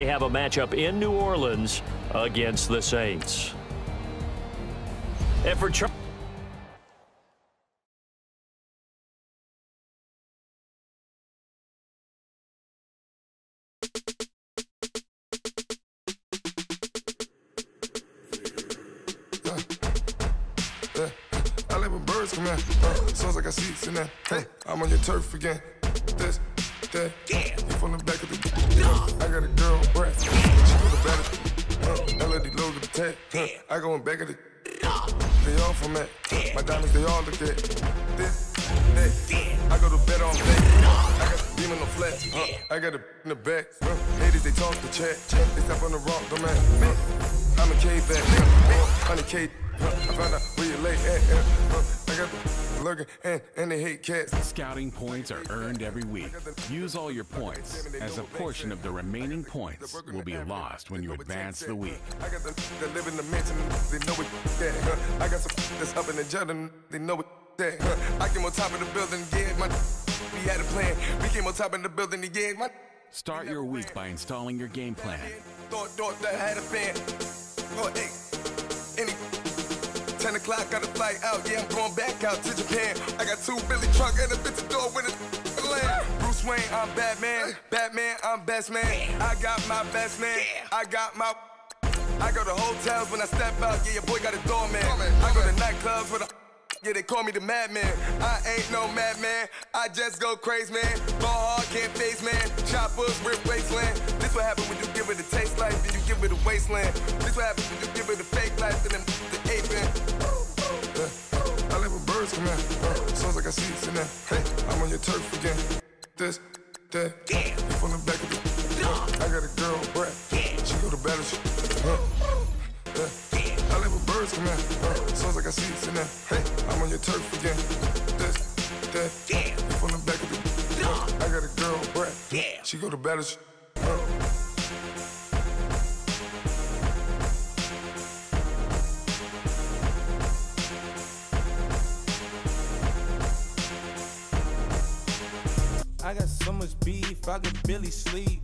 They have a matchup in New Orleans against the Saints. And for. I like when birds come in. Uh, sounds like I seats in there. Hey, I'm on your turf again. This, that. Yeah. From the back of the. Uh, I got a girl, Brett. She put the better. Uh, LED logo the tag. Uh, I go in back of the. They all from it. My diamonds, they all look at. This, that. I go to bed on black. I got the beam on the flat. Uh, I got a in the back. Uh, ladies, they talk the chat. They step on the rock, don't man. I'm a K back. Uh, 100K. Uh, I found out where you lay at. Uh, I got the lurking and, and they hate cats. Scouting points are earned every week. Use all your points, as a portion of the remaining points will be lost when you advance the week. I got the that live in the mansion, they know it I got some that's up in the jungle, they know it I came on top of the building, yeah, my we had a plan. We came on top of the building, yeah, my Start your week by installing your game plan. thought, thought that had a fan. Oh, hey, any 10 o'clock, got a flight out. Yeah, I'm going back out to Japan. I got two Billy truck and a bitch door with a land. Bruce Wayne, I'm Batman. Batman, I'm best man. I got my best man. I got my. I go to hotels when I step out. Yeah, your boy got a doorman. I go to nightclubs with a. Yeah, they call me the madman. I ain't no madman. I just go crazy, man. Ball hard, can't face, man. Choppers, rip wasteland. This what happen when you give it a taste life, then you give it a wasteland. This what happens when you give it a fake life, then them sounds like I see it in there. Hey, I'm on your turf again. This, that. Yeah. You from the back of the. Uh, I got a girl, Brett. She go to battle. She, yeah. I like when birds come in. Uh, sounds like I see it in there. Hey, I'm on your turf again. This, that. Yeah. You from the back of the. Uh, I got a girl, Brett. She go to battle. I got so much beef, I could barely sleep.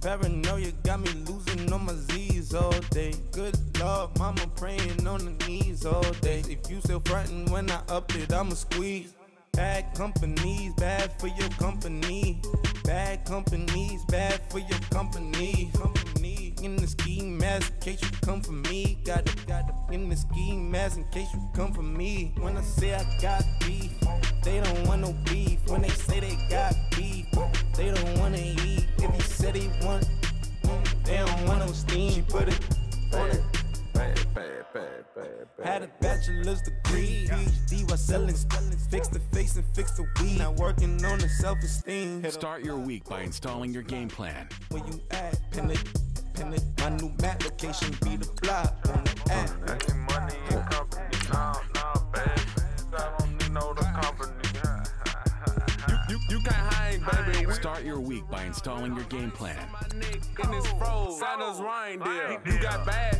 Paranoia got me losing on my Z's all day. Good Lord, mama praying on the knees all day. If you still frontin' when I up it, I'ma squeeze. Bad companies, bad for your company. Bad companies, bad for your company. Company in the ski mask in case you come for me. Got it, got it in the ski mask in case you come for me. When I say I got beef, they don't want no beef. When they say they got beef, they don't wanna eat. If you said they want, they don't want no steam. She put it on it. Had a bachelor's degree, PhD while selling, fix the face and fix the weed. Now working on the self-esteem. Start your week by installing your game plan. Where you at? Pin it, pin it. My new map location be the block on the app. Money can't baby. Start your week by installing your game plan. In this froze, Santa's reindeer. You got bad.